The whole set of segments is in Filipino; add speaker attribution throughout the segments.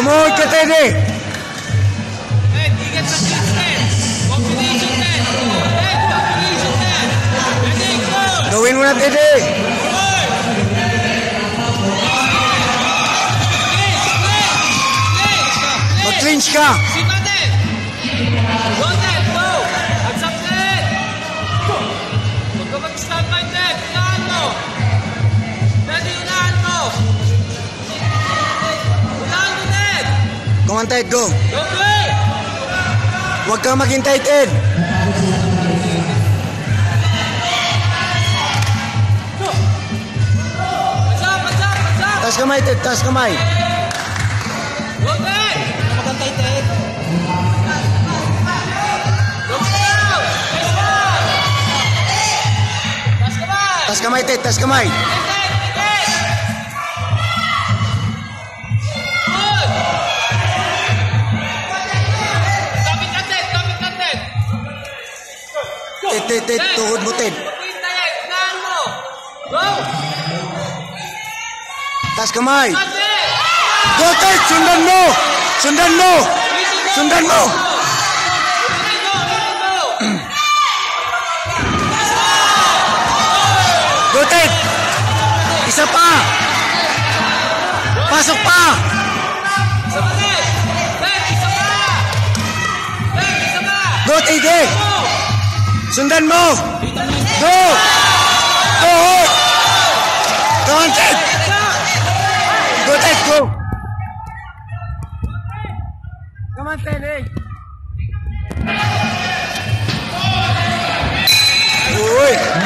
Speaker 1: Sumuot ka, Teddy.
Speaker 2: Ted, ingat sa kids, Ted. Combination, Ted. Ted, combination, Ted. Ready, go.
Speaker 1: Gawin mo na, Teddy.
Speaker 2: Split, split, split.
Speaker 1: Mag-clinch ka. Come on, Ted, go. Huwag kang Ted.
Speaker 2: Up, hands up.
Speaker 1: Taas kamay, Ted. Taas kamay.
Speaker 2: Ted. Magantay, Ted. Ted. Taas kamay.
Speaker 1: Taas kamay, Ted. Taas kamay.
Speaker 2: Ted, Ted.
Speaker 1: Tuhod mo, Ted.
Speaker 2: Go.
Speaker 1: Taas kamay.
Speaker 2: Go, Ted.
Speaker 1: Go. Sundan mo. Sundan mo. Sundan mo.
Speaker 2: Go, go.
Speaker 1: Go, Ted. Isa pa. Pasok pa.
Speaker 2: Pa, Ted. Pa. Ted, isa pa.
Speaker 1: Go, Teddy.
Speaker 2: Go.
Speaker 1: Sundan mo. Go. Go. Come on, Ted. Go, Ted. Go. Come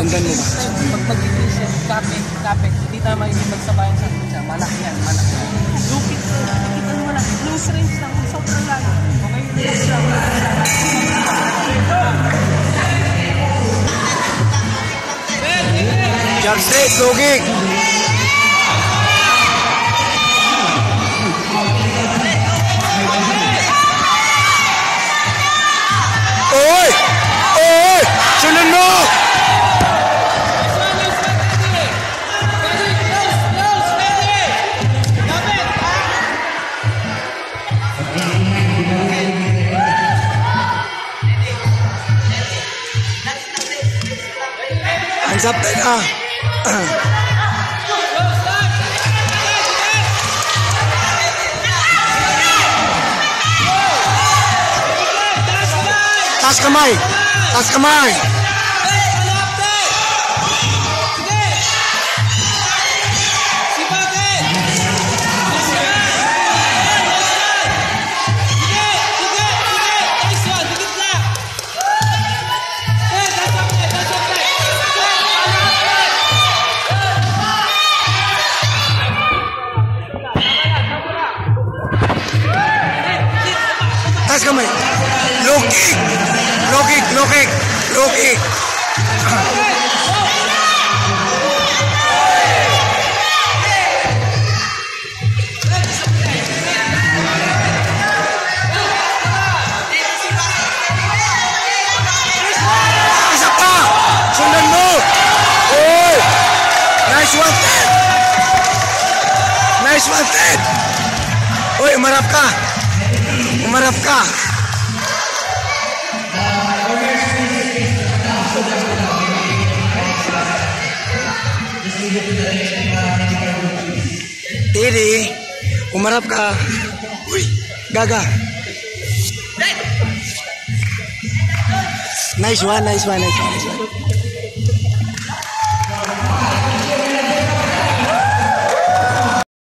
Speaker 1: Sundan mo ba?
Speaker 3: Pag mag-ignition, kapit, kapit, hindi tama hindi magsabayan sa kutsa. Malaki yan, malaki. Lupit, nakikita mo malaki. Close range lang, kung sobrang layo. Okay, close lang, lang.
Speaker 1: Jump straight, go kick. Hands up, Ted. Ah. Taas kamay! Taas kamay! Low kick! Low kick! Low kick! Low kick! Nice one! Nice one, Ted! Oy, umarap ka! Umarap ka! Tiri, umarap ka. Uy, gaga. Nice one, nice one, nice one, nice one.